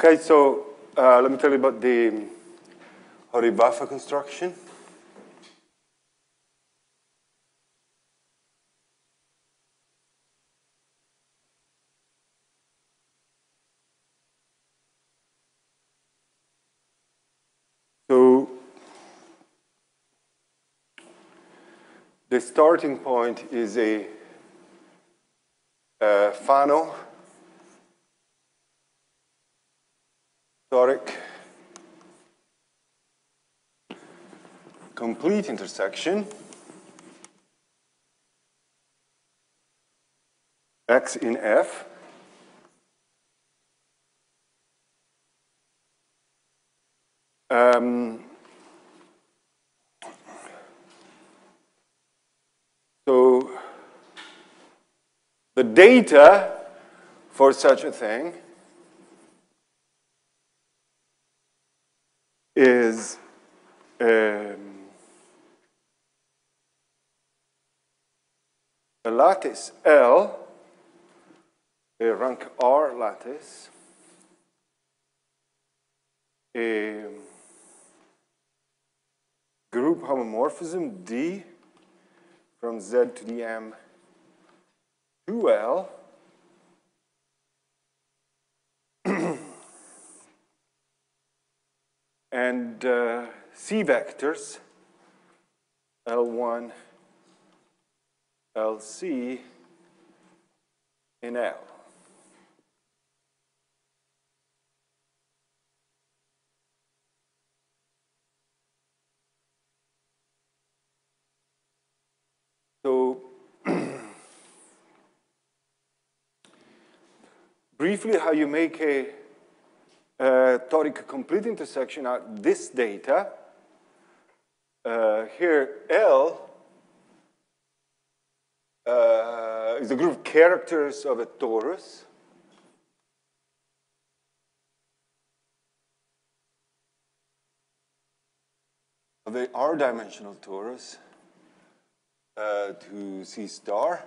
Okay, so uh, let me tell you about the Hori-Vafa construction. So the starting point is a uh, Fano toric complete intersection x in f um, so the data for such a thing is um, a lattice L, a rank R lattice, a group homomorphism D from Z to the M 2L, and uh, C vectors, L1, LC, in L. So briefly how you make a uh, toric complete intersection out this data. Uh, here, L uh, is a group of characters of a torus. Of a R-dimensional torus uh, to C star.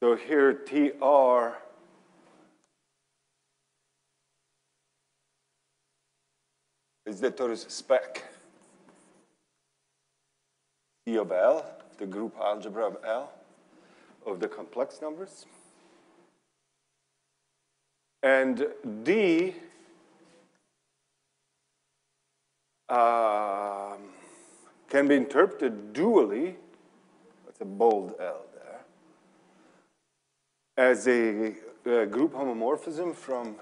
So here, TR is the torus spec. C of L, the group algebra of L, of the complex numbers. And D um, can be interpreted dually, that's a bold L there, as a, a group homomorphism from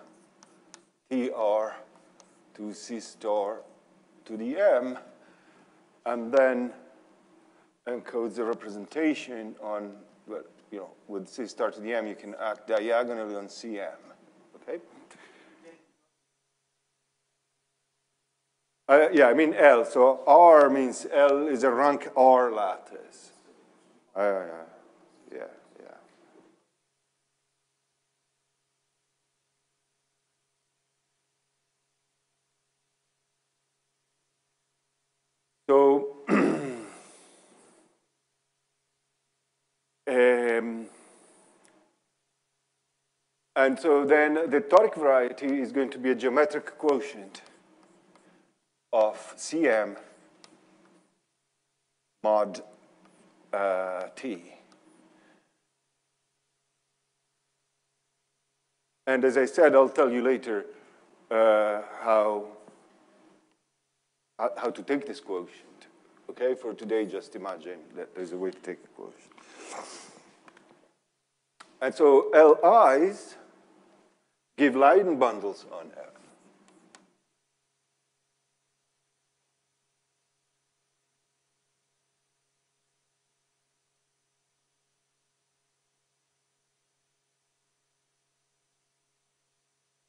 TR to C star to the M, and then encodes the representation on, well, you know, with C star to the M, you can act diagonally on CM, okay? Uh, yeah, I mean L. So R means L is a rank R lattice. Uh, yeah, yeah. So, um, and so then the toric variety is going to be a geometric quotient of Cm mod uh, T. And as I said, I'll tell you later uh, how, how to take this quotient. Okay, for today, just imagine that there's a way to take a quotient. And so LIs give line bundles on F.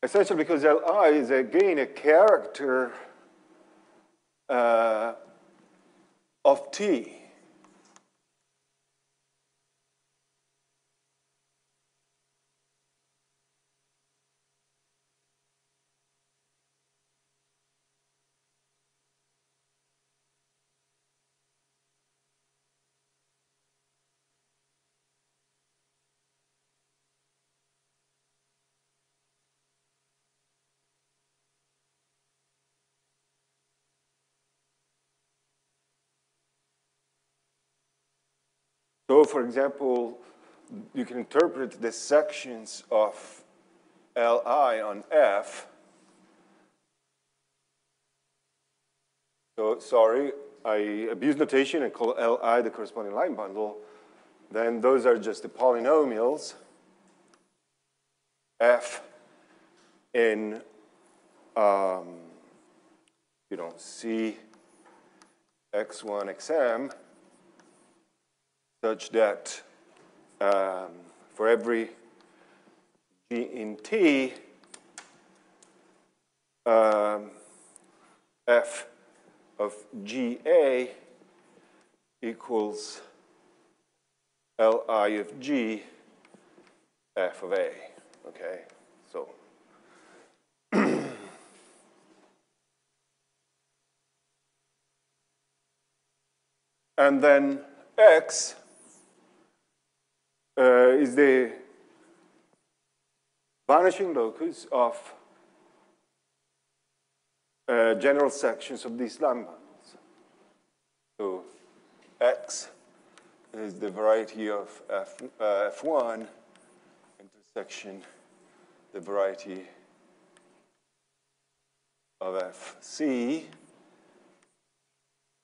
Essentially because Li is again a character uh, of T. So for example, you can interpret the sections of Li on F. So sorry, I abuse notation and call Li the corresponding line bundle. Then those are just the polynomials F in, um, you know, C x1, xm, such that um, for every g in t, um, f of ga equals li of g f of a, okay? So and then x is the vanishing locus of uh, general sections of these bundles. So X is the variety of F, uh, F1 intersection, the variety of FC,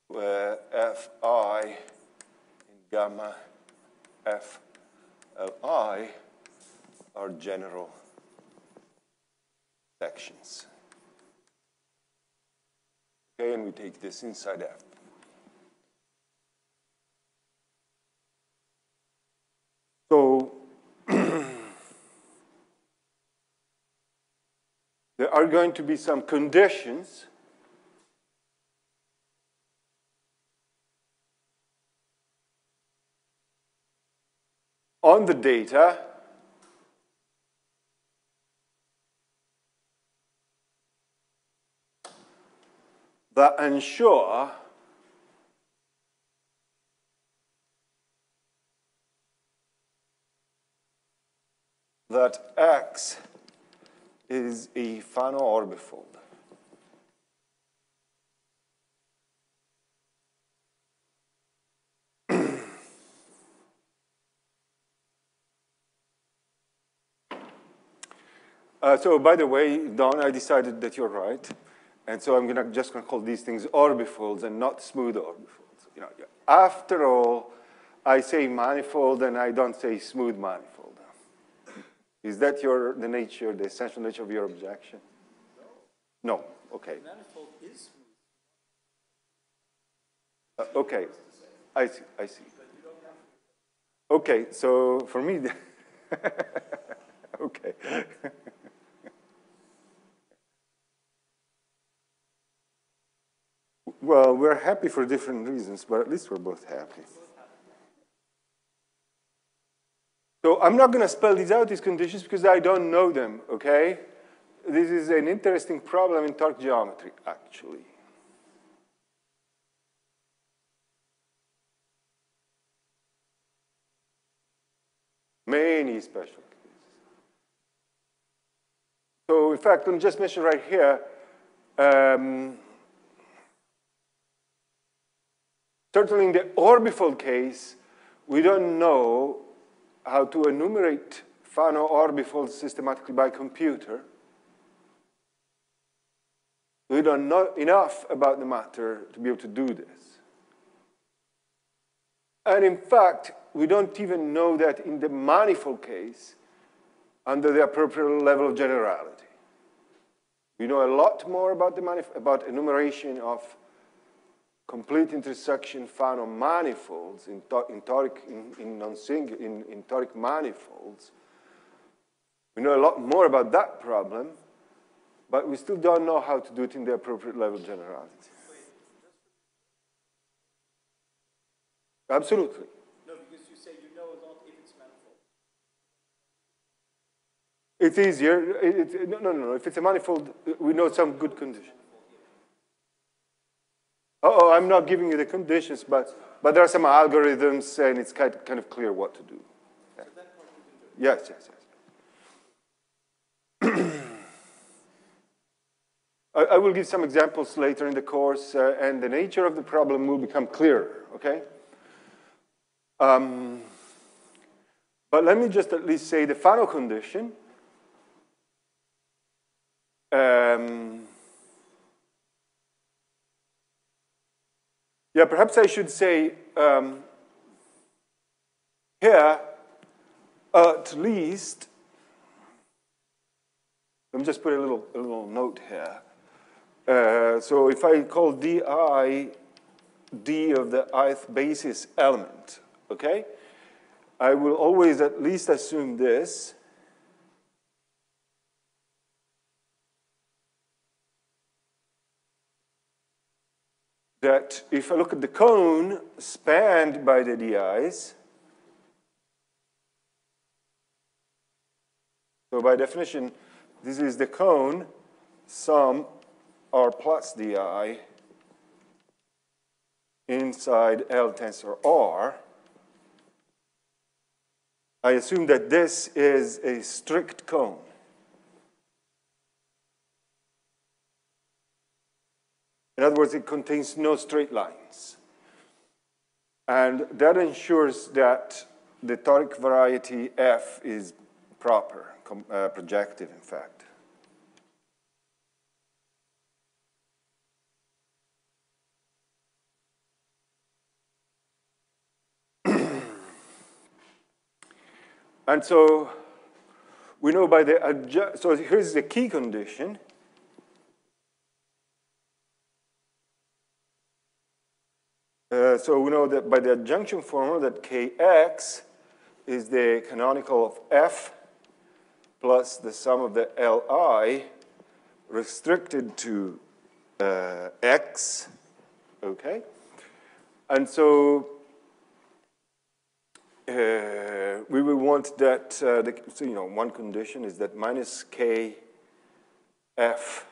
where Fi in gamma FLI are general sections. Okay, and we take this inside F. So there are going to be some conditions on the data that ensure that X is a Fano orbifold. Uh, so by the way, Don, I decided that you're right. And so I'm gonna, just going to call these things orbifolds and not smooth orbifolds. You know, after all, I say manifold and I don't say smooth manifold. Is that your, the nature, the essential nature of your objection? No. No? Okay. Manifold is smooth. Uh, okay. I see. I see. Okay, so for me, okay. Well, we're happy for different reasons, but at least we're both happy. So I'm not going to spell these out, these conditions, because I don't know them, okay? This is an interesting problem in toric geometry, actually. Many special cases. So in fact, let me just mention right here, um, Certainly in the orbifold case, we don't know how to enumerate Fano orbifolds systematically by computer. We don't know enough about the matter to be able to do this. And in fact, we don't even know that in the manifold case under the appropriate level of generality. We know a lot more about, the about enumeration of complete intersection Fano manifolds, in, in toric, in, in, in, in toric manifolds. We know a lot more about that problem, but we still don't know how to do it in the appropriate level of generality. Absolutely. No, because you say you know a lot if it's manifold. It's easier. It, it, no, no, no. If it's a manifold, we know some good conditions. Oh, I'm not giving you the conditions, but, but there are some algorithms, and it's kind, kind of clear what to do. Yeah. Yes, yes, yes. I, I, will give some examples later in the course, uh, and the nature of the problem will become clearer, okay? Um, but let me just at least say the final condition. Um, yeah, perhaps I should say um, here, at least, let me just put a little, a little note here. Uh, so if I call di d of the ith basis element, okay? I will always at least assume this. That if I look at the cone spanned by the di's, so by definition, this is the cone sum r plus di inside L tensor R, I assume that this is a strict cone. In other words, it contains no straight lines. And that ensures that the toric variety F is proper, uh, projective, in fact. And so we know by the so here's the key condition. So we know that by the adjunction formula that Kx is the canonical of F plus the sum of the Li restricted to uh, X, okay? And so uh, we will want that, uh, the, so, you know, one condition is that minus k f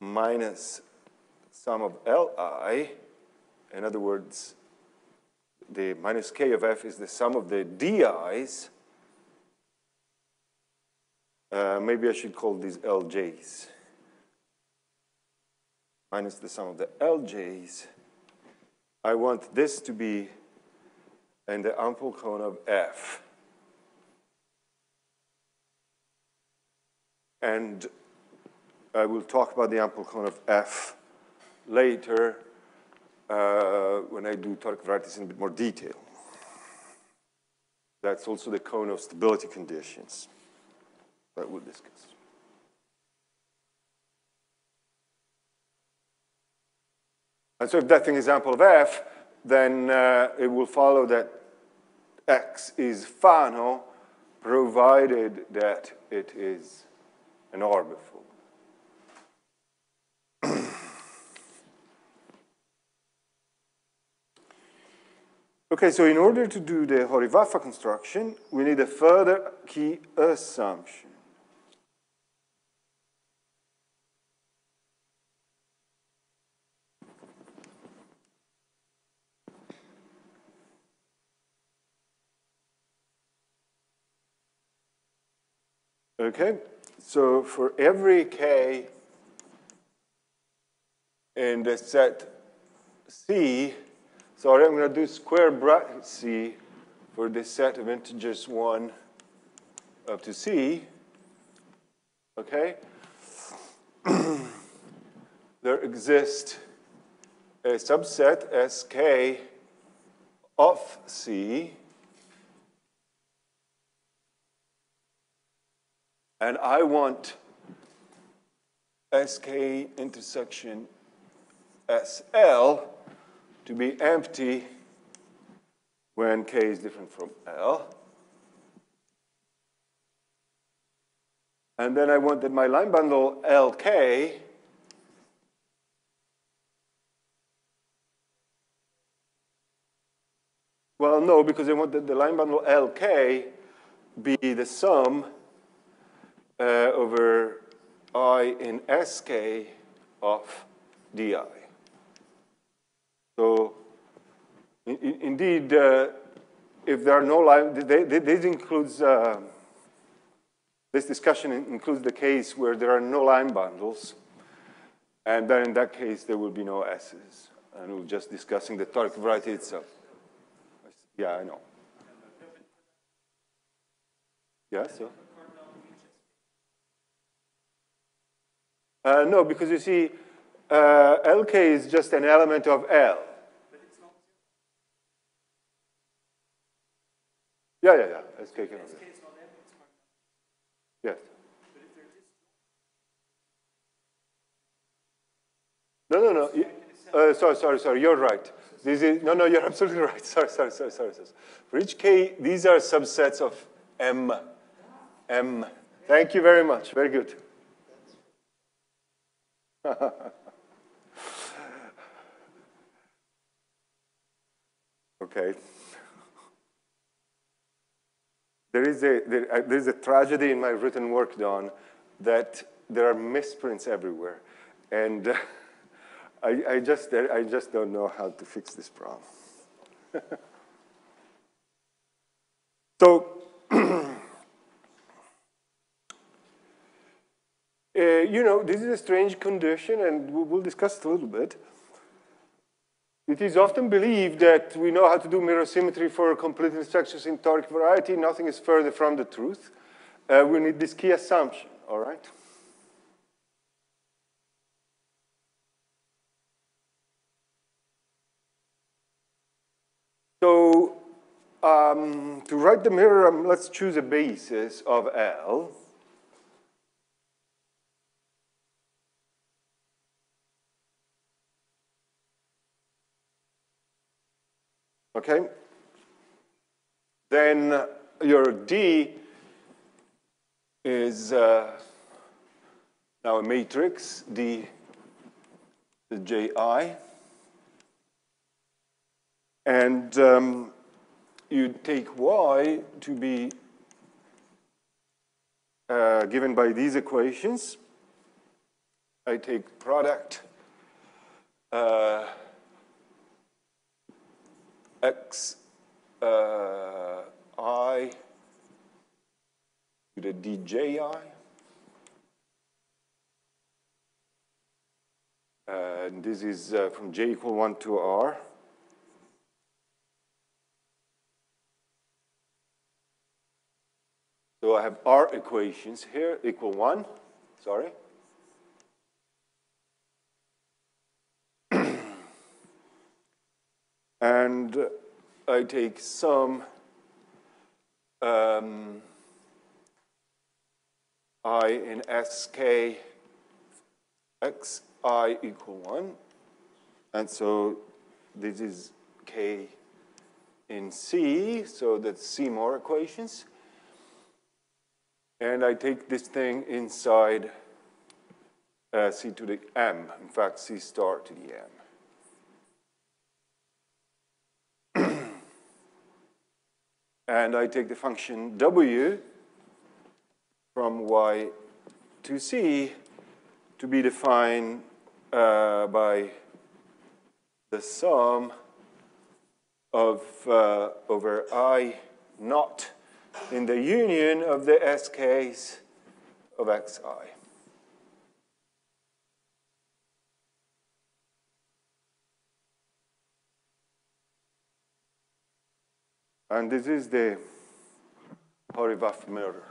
minus sum of li, in other words, the minus k of f is the sum of the di's. Uh, maybe I should call these lj's. Minus the sum of the lj's. I want this to be in the ample cone of F. And I will talk about the ample cone of F later uh, when I do toric varieties in a bit more detail. That's also the cone of stability conditions that we'll discuss. And so if that thing is ample of F, then uh, it will follow that X is Fano, provided that it is an orbifold. Okay, so in order to do the Hori-Vafa construction, we need a further key assumption. Okay, so for every k in the set C, sorry, I'm going to do square bracket C for the set of integers 1 up to C. Okay? there exists a subset Sk of C And I want SK intersection SL to be empty when K is different from L. And then I want that my line bundle LK Well, no, because I want that the line bundle LK be the sum uh, over I in Sk of di. So in, in, indeed, uh, if there are no line, this includes, uh, this discussion includes the case where there are no line bundles, and then in that case, there will be no S's. And we're just discussing the toric variety itself. Yeah, I know. Yeah, so? Uh, no, because you see, uh, LK is just an element of L. Yeah, yeah, yeah. SK can Yes. No, no, no. Uh, sorry, sorry, sorry. You're right. This is no, no. You're absolutely right. Sorry, sorry, sorry, sorry. sorry. For each K, these are subsets of M. M. Thank you very much. Very good. okay. There is a there, uh, there's a tragedy in my written work, Don, that there are misprints everywhere, and uh, I, I just I just don't know how to fix this problem. so. Uh, you know, this is a strange condition, and we- we'll discuss it a little bit. It is often believed that we know how to do mirror symmetry for complete intersections in toric variety. Nothing is further from the truth. Uh, we need this key assumption, all right? So um, to write the mirror, um, let's choose a basis of L. Okay? Then your D is uh, now a matrix, D the JI. And um, you take Y to be uh, given by these equations. I take product uh, x uh, i to the dji. And this is uh, from j equal 1 to r. So I have r equations here equal 1, sorry. And I take some um, i in sk x i equal 1. And so this is k in c, so that's C more equations. And I take this thing inside uh, c to the m, in fact, c star to the m. and I take the function w from y to c to be defined uh, by the sum of uh, over i naught in the union of the sk's of xi. And this is the Hori-Vafa mirror.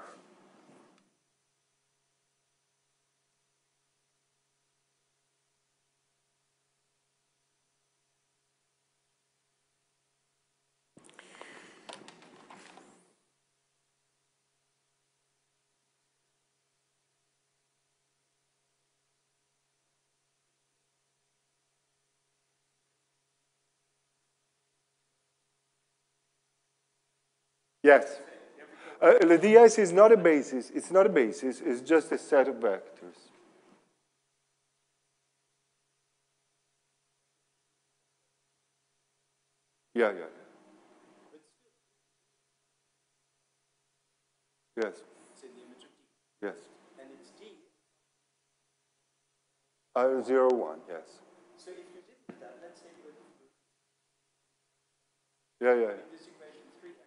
Yes. Uh, the ds is not a basis. It's not a basis. It's just a set of vectors. Yeah, yeah. Yes. It's in the image of D. Yes. And it's D. Uh, zero one. Yes. So if you did that, let's say you were Yeah, yeah. yeah. this equation 3x,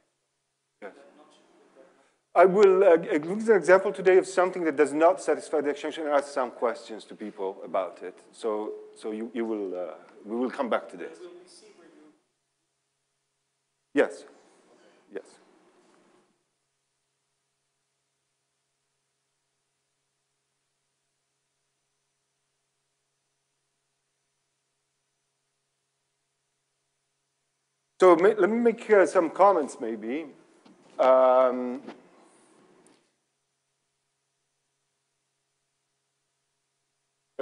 Yes. that not with that I will uh, use an example today of something that does not satisfy the extension and ask some questions to people about it. So, so you, you will, uh, we will come back to this. Will we see where you Yes, yes. So ma- let me make uh, some comments maybe. Um,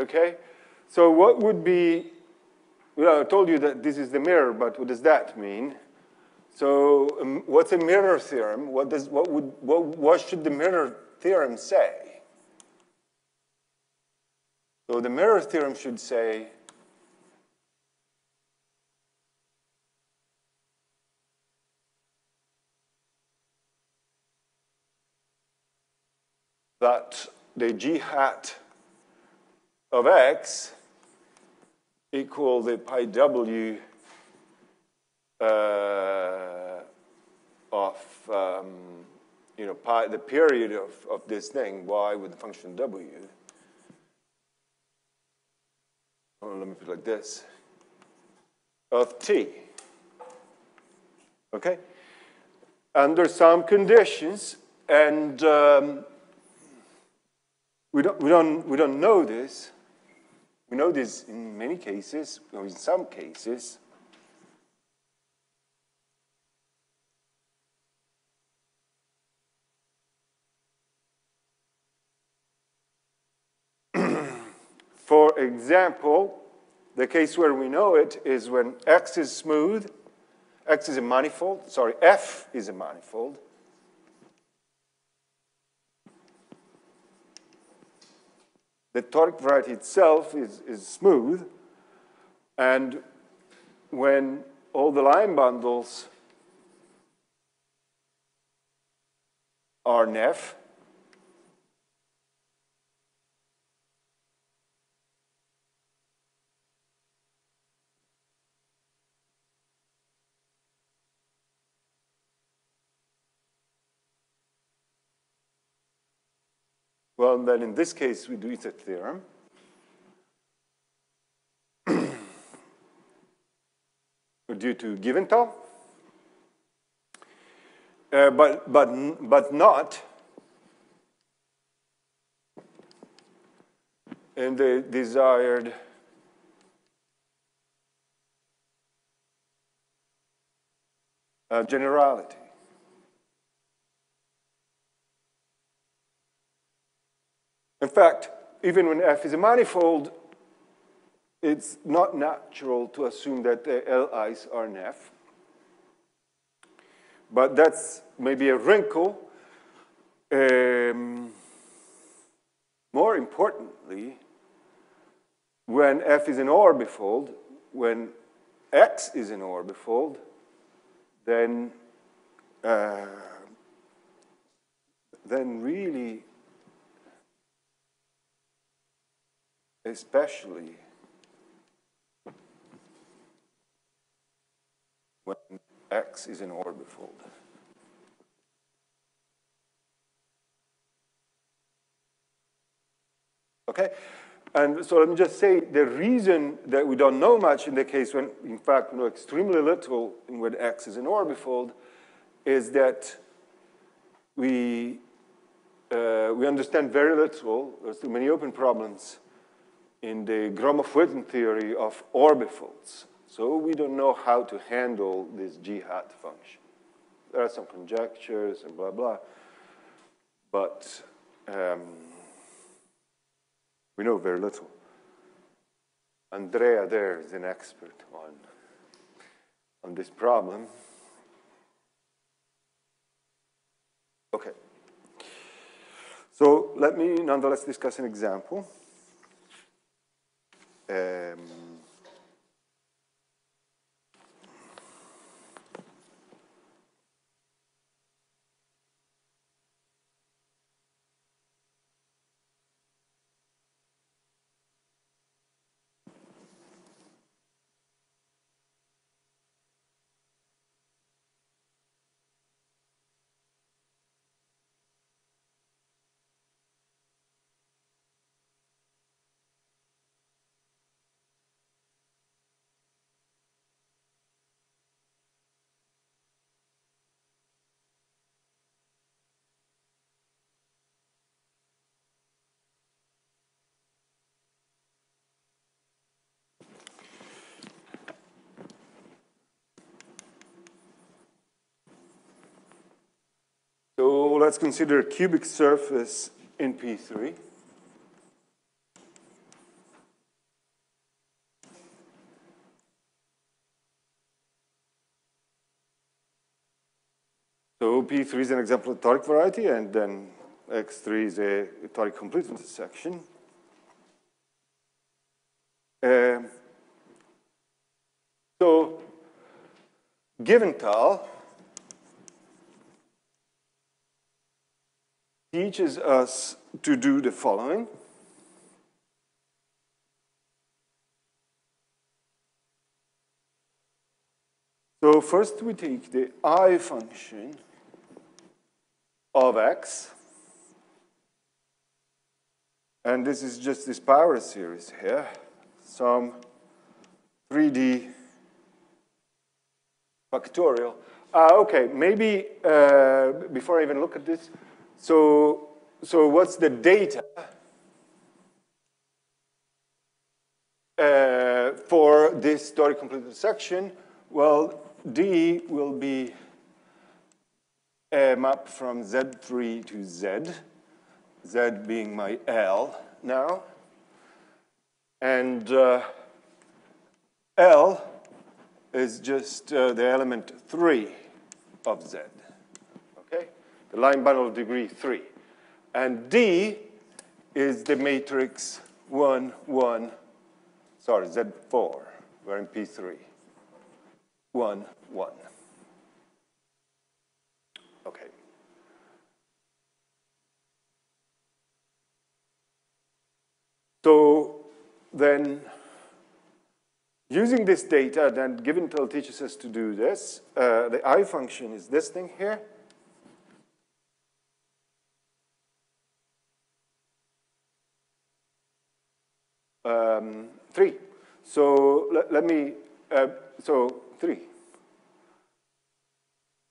okay, so what would be, well, I told you that this is the mirror, but what does that mean? So um, what's a mirror theorem? What, does, what, would, what, what should the mirror theorem say? So the mirror theorem should say, that the g hat of x equal the pi w uh, of um, you know pi, the period of, of this thing y with the function w. Oh, let me put it like this of t. Okay, under some conditions, and um, we don't, we, don't, we don't know this. We know this in many cases, or in some cases. For example, the case where we know it is when x is smooth, x is a manifold, sorry, f is a manifold, the toric variety itself is, is smooth, and when all the line bundles are nef, Well, then in this case, we do the theorem. due to Givental. Uh, but, but, but not in the desired uh, generality. In fact, even when F is a manifold, it's not natural to assume that the LIs are nef. But that's maybe a wrinkle. Um, more importantly, when F is an orbifold, when X is an orbifold, then, uh, then really especially when X is an orbifold. Okay? And so let me just say the reason that we don't know much in the case when, in fact, we know extremely little when X is an orbifold is that we, uh, we understand very little. There's too many open problems in the Gromov-Witten theory of orbifolds. So we don't know how to handle this g hat function. There are some conjectures and blah, blah. But um, we know very little. Andrea there is an expert on, on this problem. Okay. So let me nonetheless discuss an example. Um, let's consider a cubic surface in P3. So P3 is an example of toric variety, and then X3 is a toric complete intersection. Um, so Givental teaches us to do the following. So first we take the I function of x, and this is just this power series here, some 3D factorial. Uh, okay, maybe uh, before I even look at this, so, so what's the data uh, for this toric complete intersection? Well, D will be a map from Z3 to Z, Z being my L now. And uh, L is just uh, the element 3 of Z? The line bundle of degree 3. And D is the matrix 1, 1, sorry, Z4. We're in P3. 1, 1. Okay. So then, using this data, then Givental teaches us to do this. Uh, the I function is this thing here. Um, three. So let, let me, uh, so three.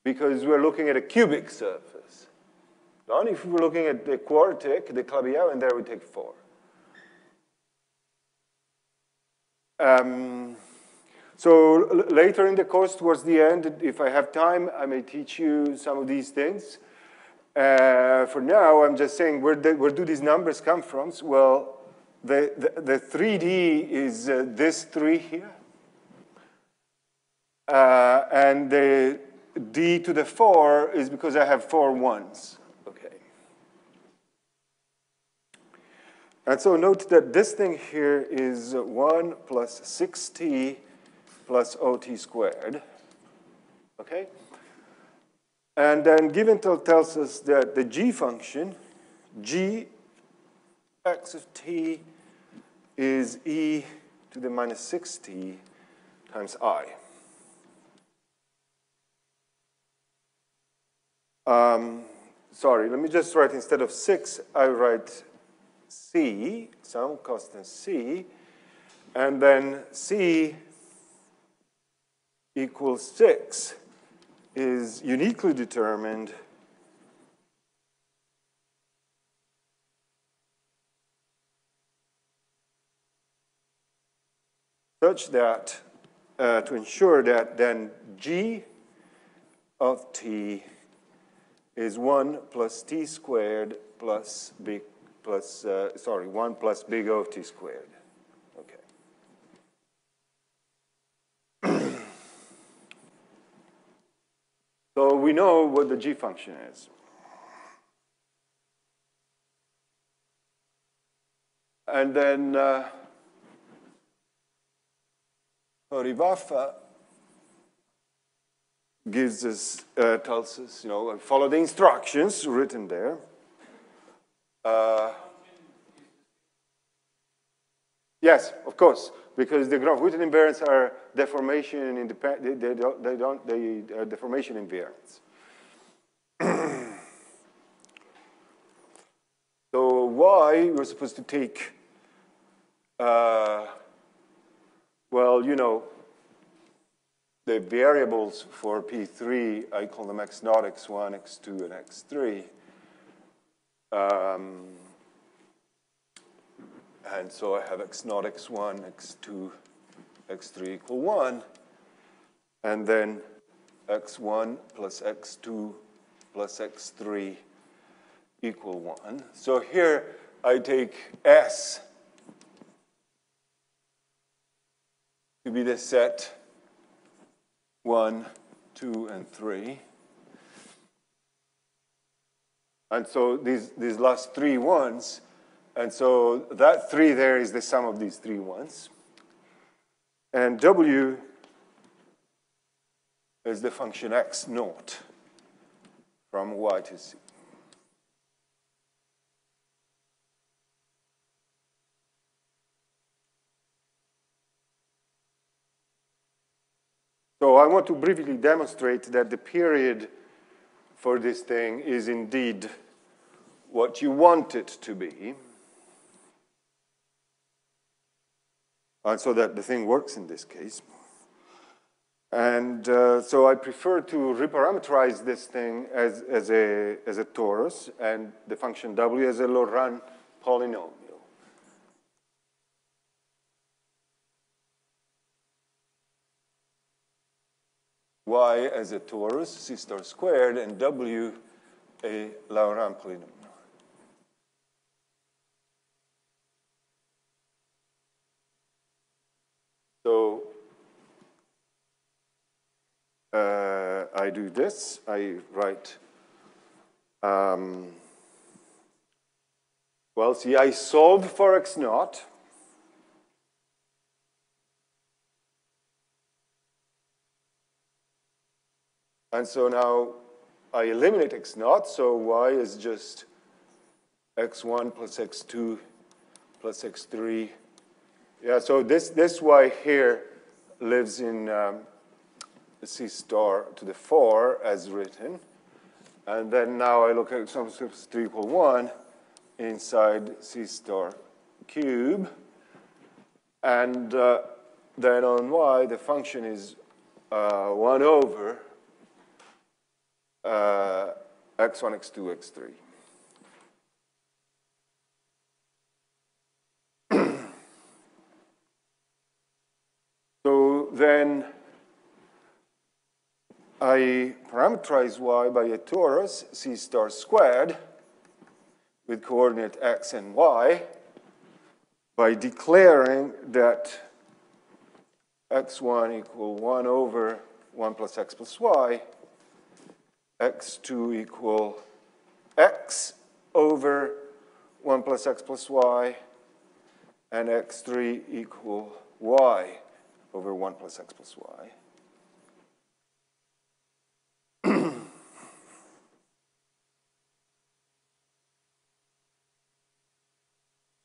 Because we're looking at a cubic surface. Now, if we're looking at the quartic, the Calabi-Yau, and there we take four. Um, so later in the course, towards the end, if I have time, I may teach you some of these things. Uh, for now, I'm just saying, where, the, where do these numbers come from? Well, the, the, the 3D is uh, this 3 here. Uh, and the d to the 4 is because I have four ones. Okay. And so note that this thing here is 1 plus 6t plus ot squared. Okay? And then Givental tells us that the g function, g x of t is e to the minus 6t times i. Um, sorry, let me just write instead of 6, I write c, some constant c, and then c equals 6 is uniquely determined such that uh, to ensure that then g of t is 1 plus t squared plus big plus, uh, sorry, 1 plus big of t squared. Okay. so we know what the g function is. And then uh, Hori-Vafa gives us, uh, tells us, you know, follow the instructions written there. Uh, yes, of course, because the Gromov-Witten invariants are deformation independent. They, don't. They don't. They are deformation invariants. so why we're supposed to take? Uh, well, you know, the variables for P3, I call them X0, x1, x2, and x3. Um, and so I have X0, x1, x2, x3 equal 1. And then x1 plus x2 plus x3 equal 1. So here I take S to be the set 1, 2, and 3. And so these, these last three ones, and so that 3 there is the sum of these three ones. And W is the function x naught from y to c. So I want to briefly demonstrate that the period for this thing is indeed what you want it to be. And so that the thing works in this case. And uh, so I prefer to reparameterize this thing as, as, a, as a torus and the function w as a Laurent polynomial. Y as a torus, c star squared, and w a Laurent polynomial. So uh, I do this. I write, um, well, see, I solve for x naught. And so now I eliminate x naught, so y is just x1 plus x2 plus x3. Yeah, so this, this y here lives in um, C star to the 4 as written. And then now I look at some 3 equal 1 inside C star cube. And uh, then on y, the function is uh, 1 over uh, x1, x2, x3. so then I parameterize y by a torus c star squared with coordinate x and y by declaring that x1 equal 1 over 1 plus x plus y x2 equal x over 1 plus x plus y, and x3 equal y over 1 plus x plus y.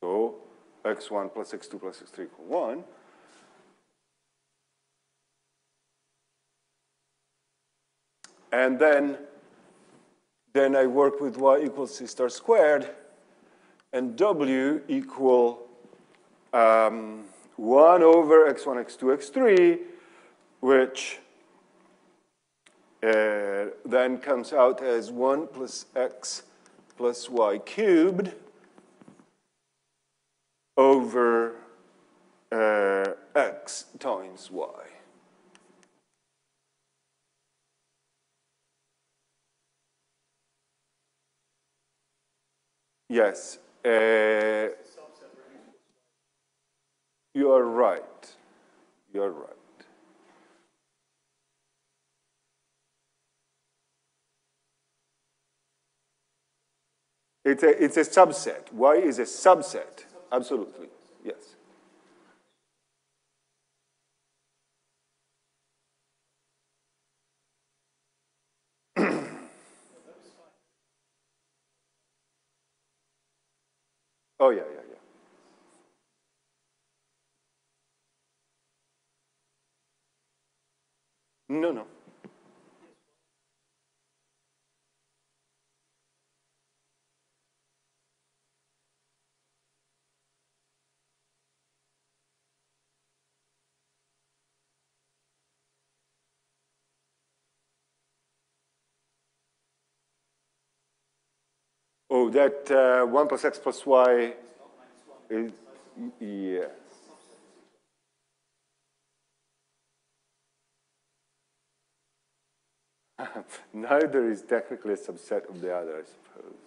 so x1 plus x2 plus x3 equal 1. And then, then I work with y equals c star squared, and w equal um, 1 over x1, x2, x3, which uh, then comes out as 1 plus x plus y cubed over uh, x times y. Yes. Uh, you are right. You are right. It's a, it's a subset. Y is a subset. Absolutely. Yes. Oh, yeah, yeah, yeah. No, no. That uh, 1 plus x plus y is. Neither is technically a subset of the other, I suppose.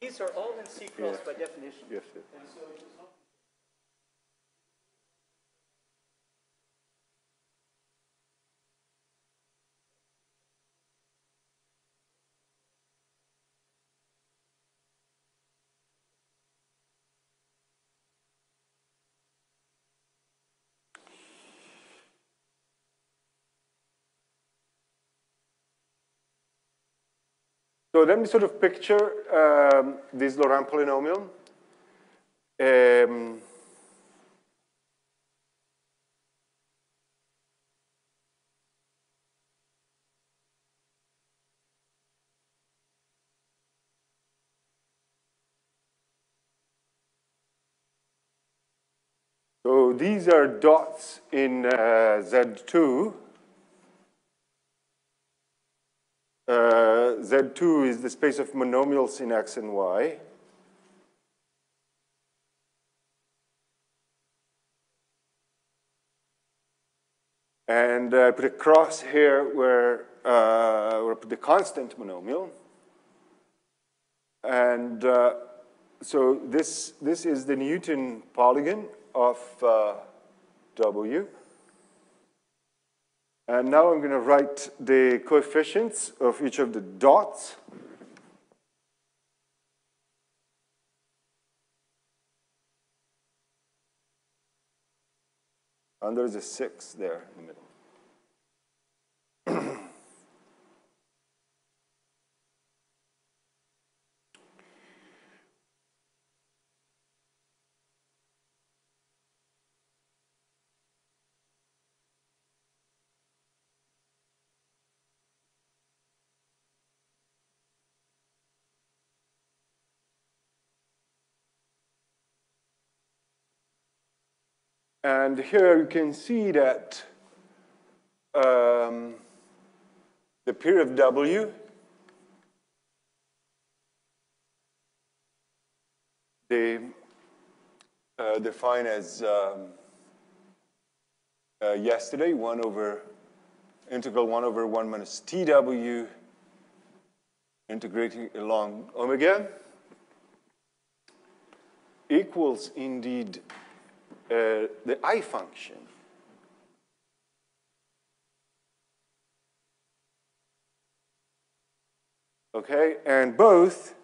These are all in C cross Yeah. by definition. Yes, yes. So let me sort of picture um, this Laurent polynomial. Um, so these are dots in uh, Z2. Uh, Z2 is the space of monomials in X and Y. And I put a cross here where, uh, where I put the constant monomial. And uh, so this, this is the Newton polygon of uh, W. And now I'm going to write the coefficients of each of the dots. And there's a 6 there in the middle. And here you can see that um, the period of W they uh, define as um, uh, yesterday 1 over integral 1 over 1 minus TW integrating along omega equals indeed the I function. Okay, and both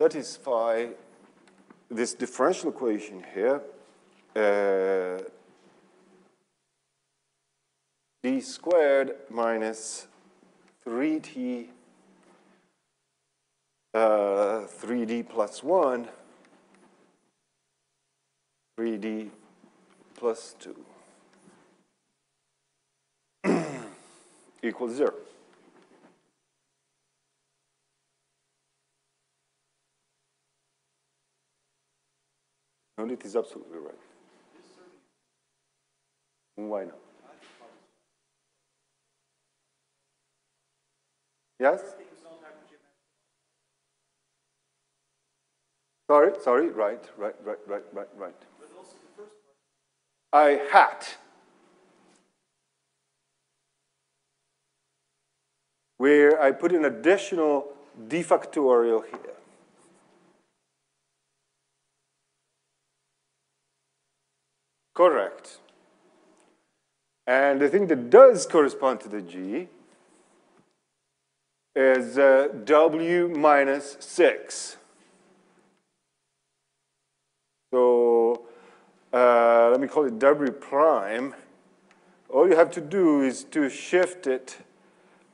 satisfy this differential equation here. Uh, d squared minus 3t uh, 3d plus 1, 3d plus 2 equals 0. No, it is absolutely right. Why not? Yes? Sorry, sorry, right, right, right, right, right, right. I had. Where I put an additional d factorial here. Correct. And the thing that does correspond to the g is uh, w minus 6. So uh, let me call it W prime. All you have to do is to shift it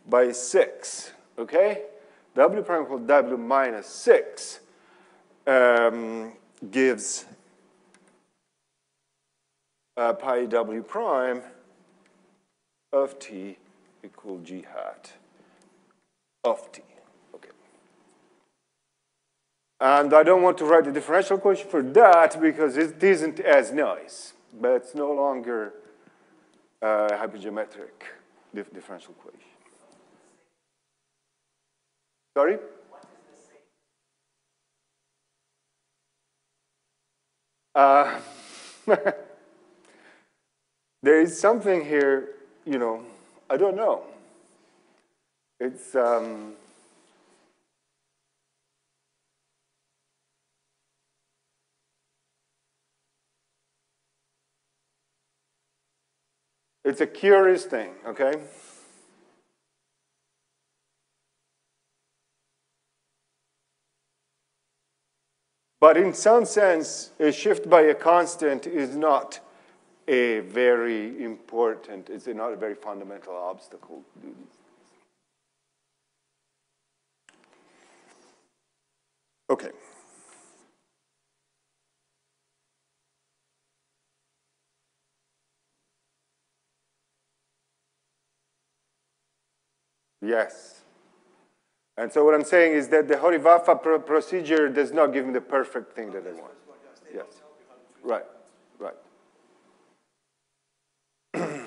by 6, okay? W prime equals W minus 6 um, gives uh, pi W prime of t equal g hat of t. And I don't want to write the differential equation for that because it isn't as nice, but it's no longer a hypergeometric dif differential equation. Sorry? Uh, there is something here, you know, I don't know. It's, um, it's a curious thing, okay? But in some sense, a shift by a constant is not a very important, it's not a very fundamental obstacle Okay. Yes. And so what I'm saying is that the Hori-Vafa pr procedure does not give me the perfect thing that I want. Yes. Right, right.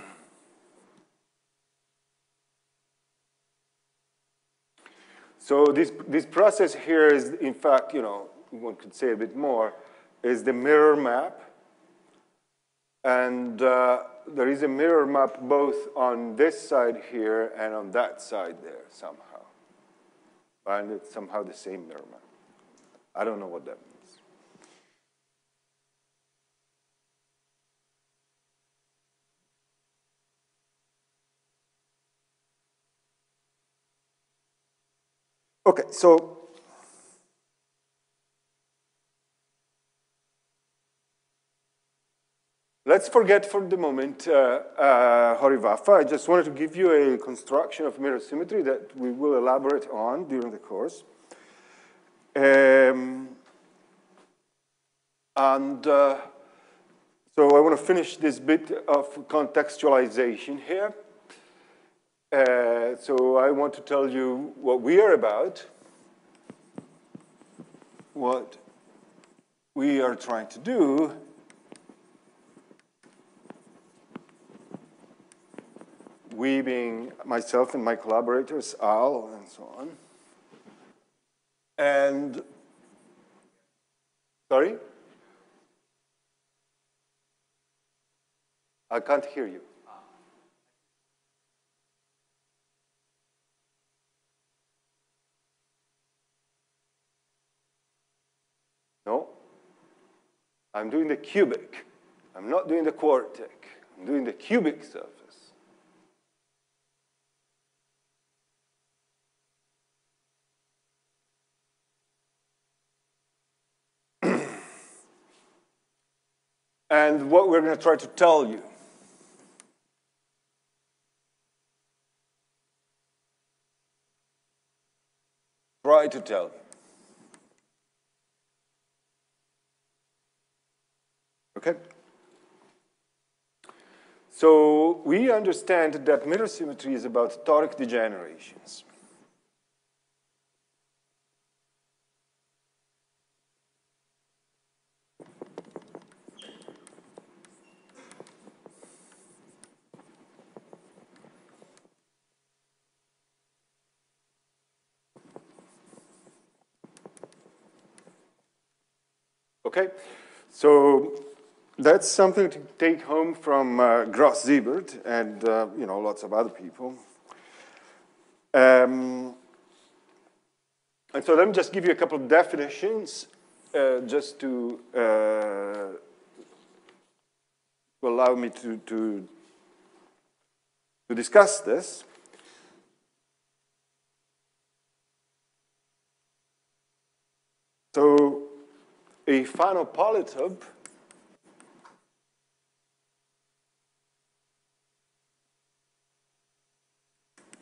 so this, this process here is, in fact, you know, one could say a bit more, is the mirror map. And uh, there is a mirror map both on this side here and on that side there somehow. And it's somehow the same mirror map. I don't know what that means. Okay, so Let's forget for the moment uh, uh, Hori-Vafa. I just wanted to give you a construction of mirror symmetry that we will elaborate on during the course. Um, and uh, so I want to finish this bit of contextualization here. Uh, so I want to tell you what we are about, what we are trying to do, we being myself and my collaborators, Al, and so on. And, sorry? I can't hear you. No? I'm doing the cubic. I'm not doing the quartic. I'm doing the cubic stuff. And what we're going to try to tell you. Try to tell you. Okay? So we understand that mirror symmetry is about toric degenerations. Okay, so that's something to take home from uh, Gross Siebert and uh, you know lots of other people. Um, and so let me just give you a couple of definitions uh, just to, uh, allow me to, to, to discuss this. So a Fano polytope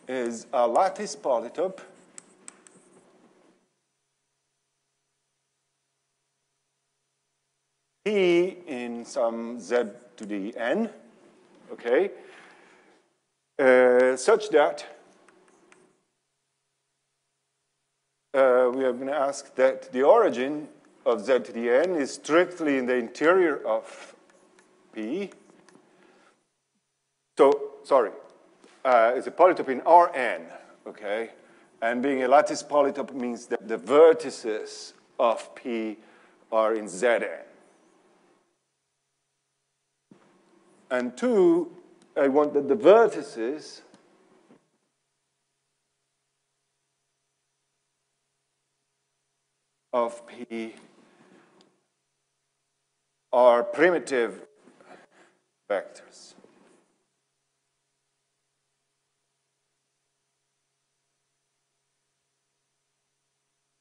is a lattice polytope P in some Z to the N, okay, uh, such that uh, we are going to ask that the origin of Z to the N is strictly in the interior of P. So, sorry, uh, it's a polytope in Rn, okay? And being a lattice polytope means that the vertices of P are in Zn. And two, I want that the vertices of P are primitive vectors.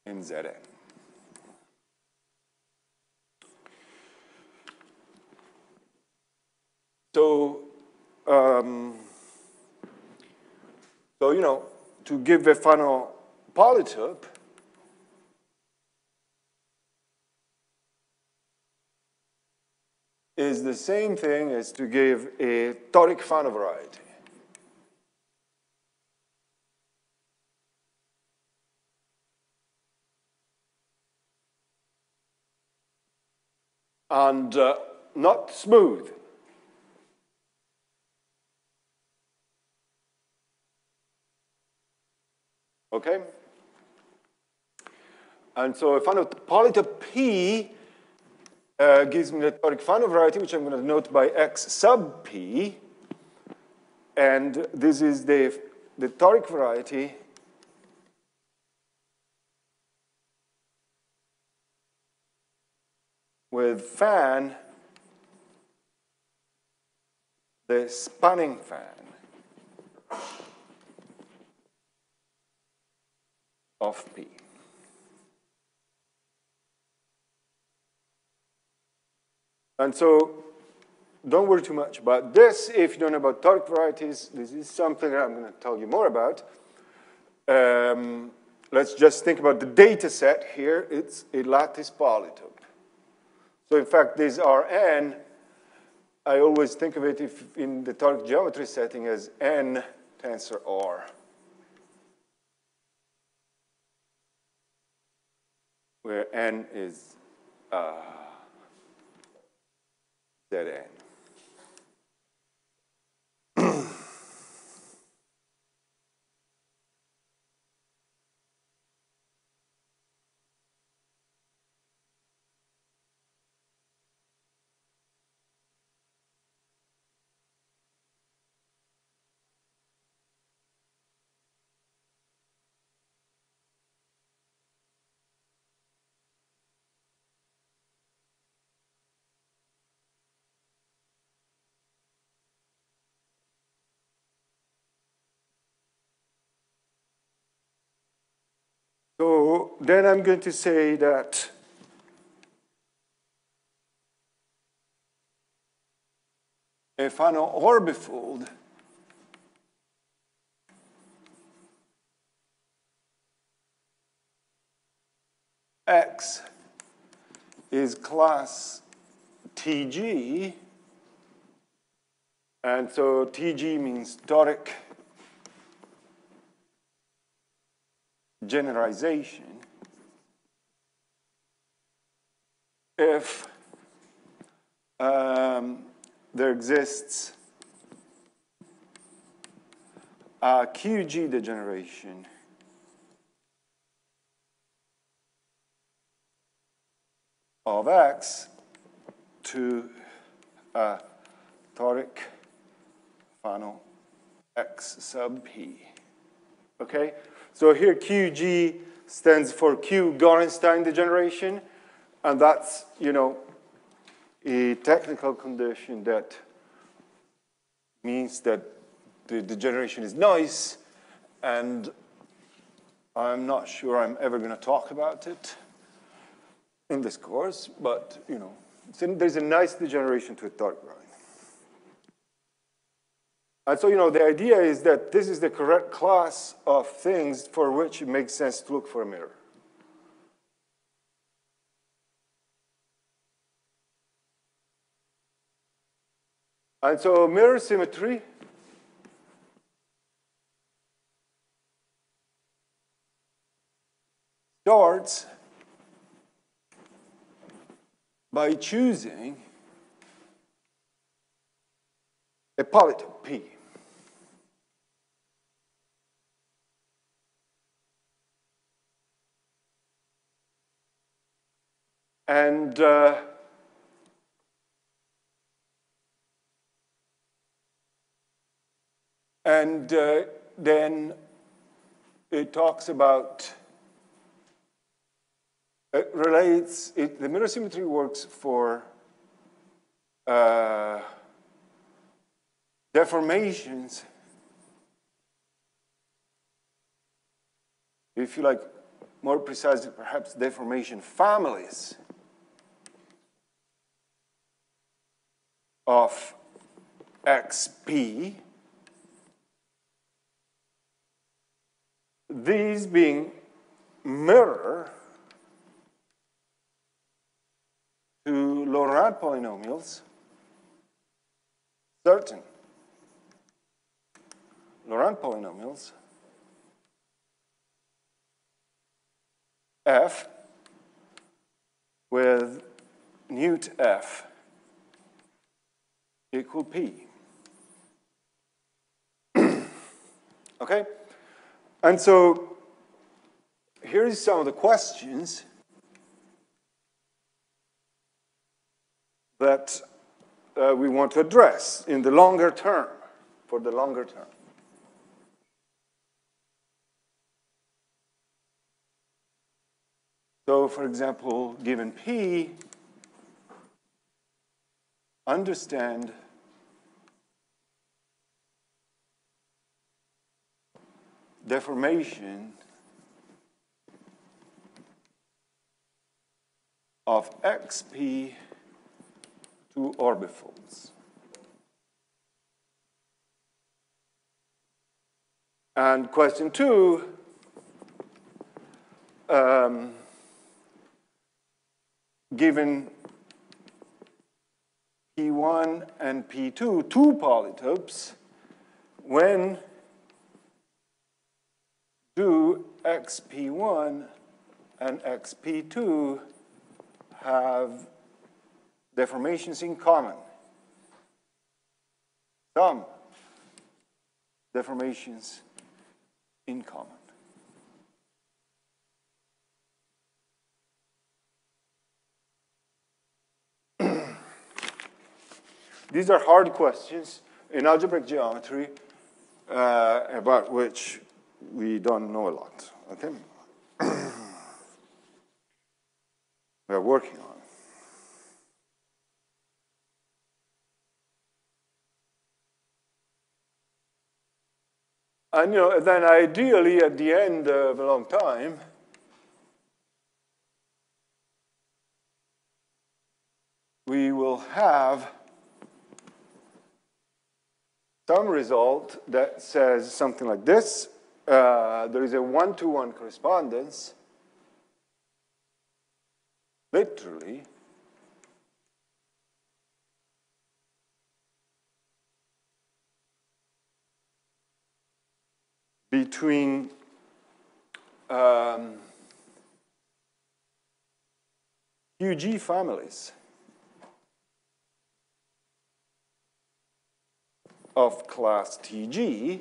in Zn. So, um, so you know, to give a Fano polytope, is the same thing as to give a toric Fano variety. And uh, not smooth. Okay? And so if a Fano polytope P uh, gives me the toric Fano variety, which I'm going to denote by x sub p. And this is the, the toric variety with fan, the spanning fan of P. And so don't worry too much about this. If you don't know about toric varieties, this is something I'm going to tell you more about. Um, let's just think about the data set here. It's a lattice polytope. So in fact, this Rn, I always think of it if in the toric geometry setting as n tensor R. Where n is uh, Zn. So then I'm going to say that a Fano orbifold X is class TG, and so TG means toric generalization if um, there exists a QG degeneration of X to a toric Fano X sub P. Okay? So here QG stands for Q Gorenstein degeneration, and that's, you know, a technical condition that means that the degeneration is nice, and I'm not sure I'm ever going to talk about it in this course, but, you know, there's a nice degeneration to a dark line. And so, you know, the idea is that this is the correct class of things for which it makes sense to look for a mirror. And so mirror symmetry starts by choosing a polytope P. And uh, And uh, then it talks about, it relates, it, the mirror symmetry works for uh, deformations, if you like, more precisely, perhaps deformation families of XP. These being mirror to Laurent polynomials, certain Laurent polynomials, f with newt f equal p. okay? And so here's some of the questions that uh, we want to address in the longer term, for the longer term. So, for example, given P, understand deformation of XP to orbifolds. And question two, um, given P1 and P2, two polytopes, when do XP1 and XP2 have deformations in common? Some deformations in common. These are hard questions in algebraic geometry uh, about which we don't know a lot, okay? We're working on. And you know, then ideally at the end of a long time, we will have some result that says something like this. Uh, there is a one-to-one -one correspondence, literally, between um, QG families. Of class TG.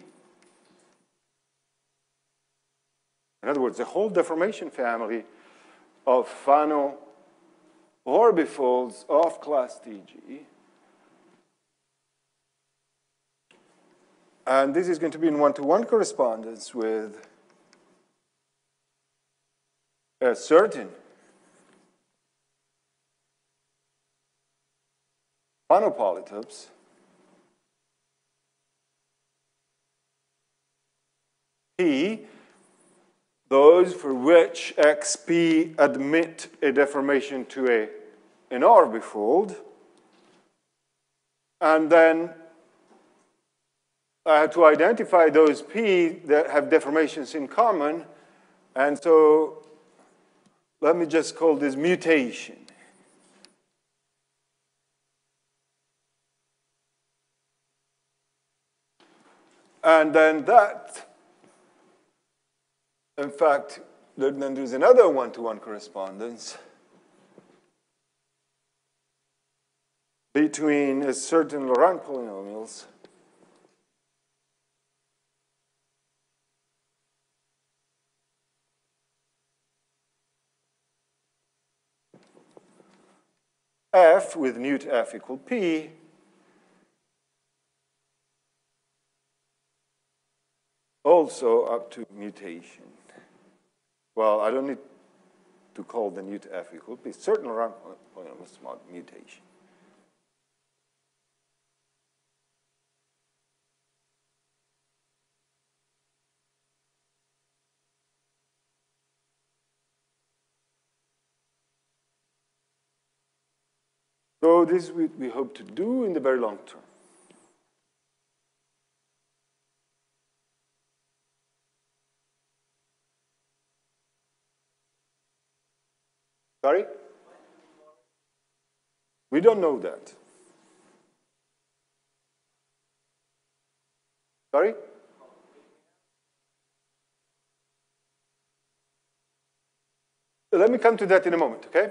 In other words, the whole deformation family of Fano orbifolds of class TG. And this is going to be in one-to-one -one correspondence with a certain Fano P, those for which XP admit a deformation to a, an orbifold. And then I have to identify those P that have deformations in common. And so let me just call this mutation. And then that in fact, then there's another one-to-one -one correspondence between a certain Laurent polynomials f with newt f equal p also up to mutation. Well, I don't need to call the newt f equal p. Certain Laurent polynomials mod mutation. So this is what we hope to do in the very long term. Sorry? We don't know that. Sorry? Let me come to that in a moment, okay?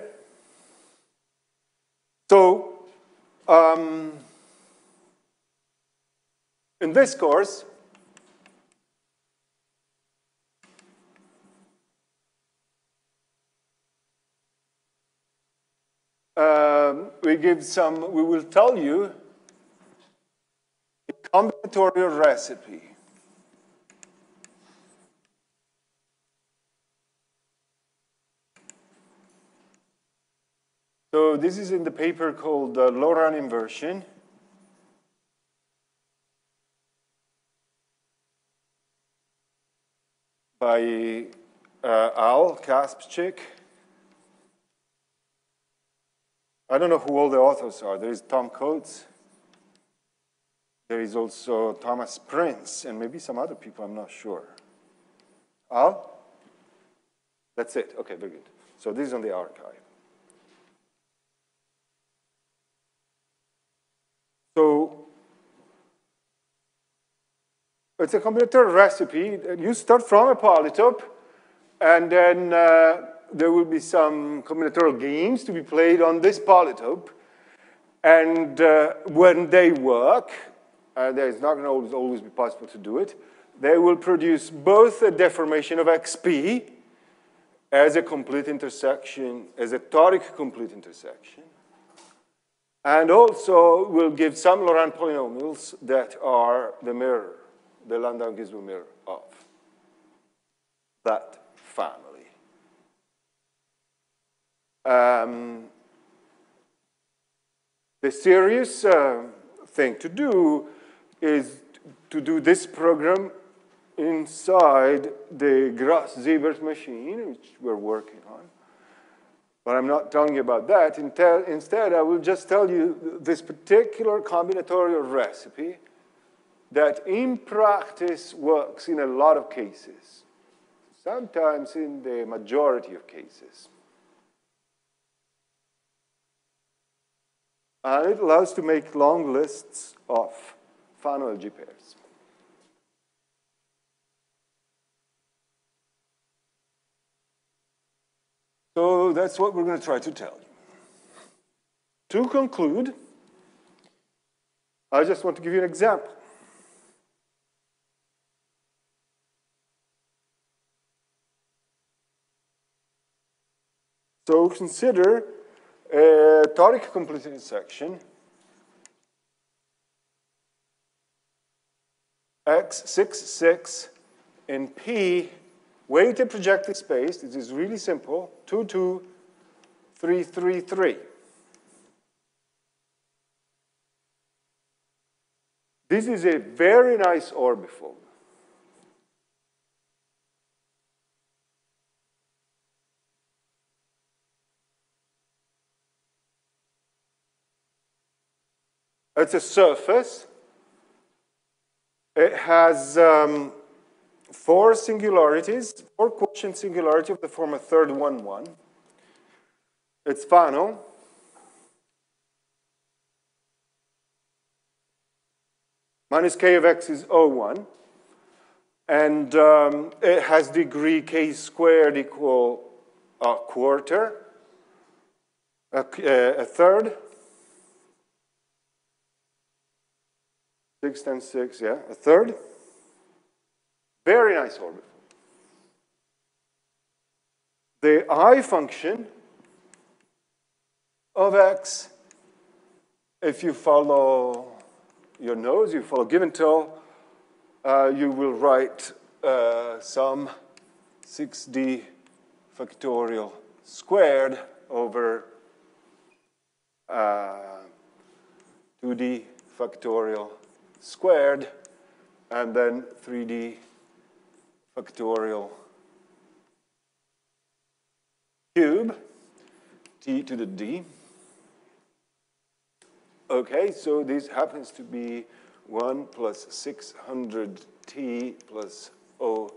So, um, in this course, um, we give some, we will tell you a combinatorial recipe. So this is in the paper called uh, Laurent inversion. by uh, Al Kasprzyk. I don't know who all the authors are. There is Tom Coates. There is also Thomas Prince, and maybe some other people, I'm not sure. Al? That's it. Okay, very good. So this is on the archive. So it's a combinatorial recipe. You start from a polytope, and then uh, there will be some combinatorial games to be played on this polytope. And uh, when they work, uh, it's not going to always, always be possible to do it, they will produce both a deformation of XP as a complete intersection, as a toric complete intersection, and also will give some Laurent polynomials that are the mirror, the Landau-Ginzburg mirror of that family. Um, the serious uh, thing to do is to do this program inside the Gross-Siebert machine, which we're working on. But I'm not telling you about that. Instead, I will just tell you this particular combinatorial recipe that in practice works in a lot of cases, sometimes in the majority of cases. And it allows to make long lists of LG pairs. So that's what we're going to try to tell you. To conclude, I just want to give you an example. So consider Uh, a toric complete intersection x66 in P weighted projective space. This is really simple, 2, 2, 3, 3, 3. This is a very nice orbifold. It's a surface. It has um, four singularities, four quotient singularity of the form a third one one. It's Fano. Minus k of x is O1. And um, it has degree k squared equal a quarter, a, a third, 6 times 6, yeah, a third. Very nice orbifold. The I function of x, if you follow your nose, you follow Givental, uh, you will write uh, some 6d factorial squared over uh, 2d factorial squared, and then 3d factorial cube, t to the d. Okay, so this happens to be 1 plus 600t plus ot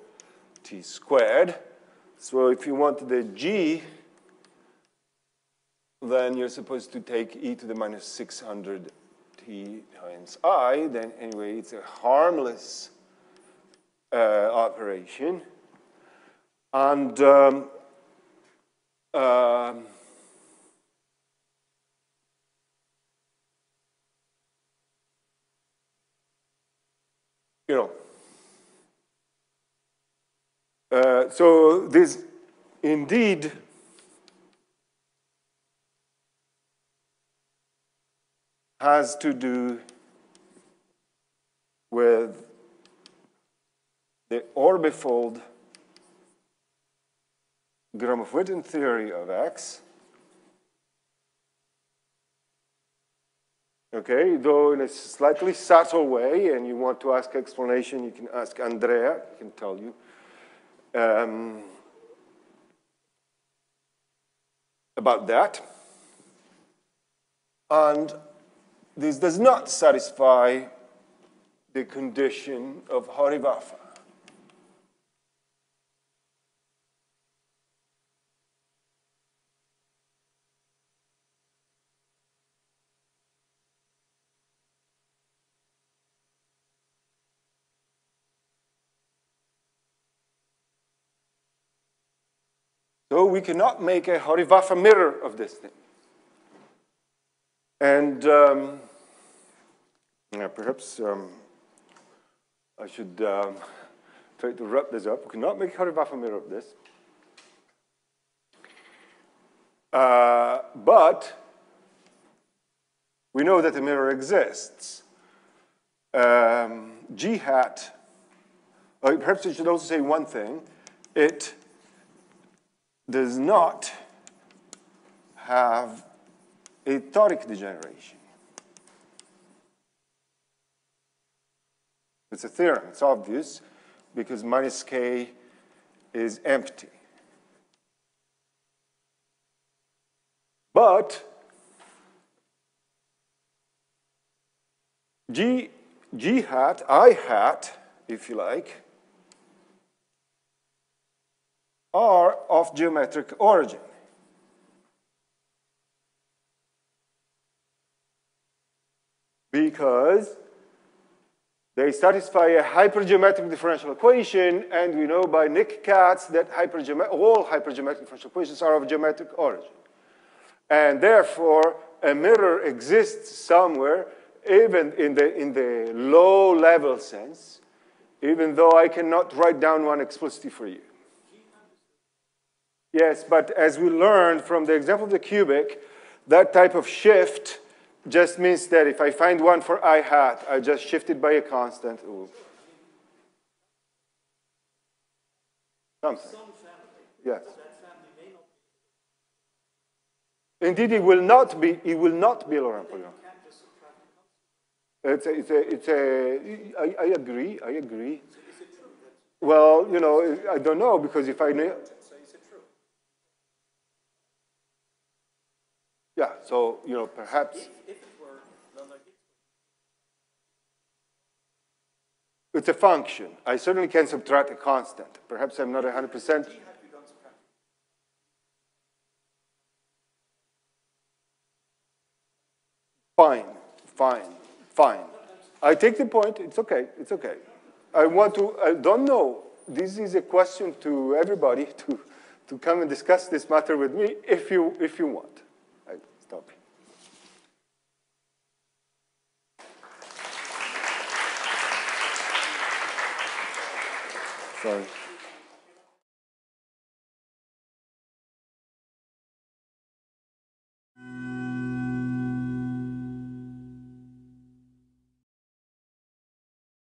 squared. So if you want the g, then you're supposed to take e to the minus 600 t times i. Then anyway, it's a harmless uh, operation. And um, um, you know, uh, so this indeed has to do with the orbifold Gromov-Witten theory of X. Okay, though in a slightly subtle way, and you want to ask explanation, you can ask Andrea, he can tell you. Um, about that. And this does not satisfy the condition of Hori-Vafa. So we cannot make a Hori-Vafa mirror of this thing. And um, perhaps um, I should um, try to wrap this up. We cannot make Hori-Vafa mirror of this. Uh, but we know that the mirror exists. Um, G hat, uh, perhaps I should also say one thing. It does not have a toric degeneration. It's a theorem, it's obvious, because minus k is empty. But G, G hat, I hat, if you like, are of geometric origin. Because they satisfy a hypergeometric differential equation, and we know by Nick Katz that all hypergeometric differential equations are of geometric origin. And therefore, a mirror exists somewhere, even in the, in the low level sense, even though I cannot write down one explicitly for you. Yes, but as we learned from the example of the cubic, that type of shift just means that if I find one for i hat, I just shift it by a constant. Ooh. Something. Yes. Indeed, it will not be. It will not be Laurent polynomial. It's a, it's a, it's a I, I agree. I agree. Well, you know, I don't know because if I know. Yeah, so, you know, perhaps. If, if it were, It's a function. I certainly can subtract a constant. Perhaps I'm not 100%. Fine, fine, fine. I take the point. It's okay. It's okay. I want to, I don't know. This is a question to everybody to, to come and discuss this matter with me if you, if you want. Stop. Sorry.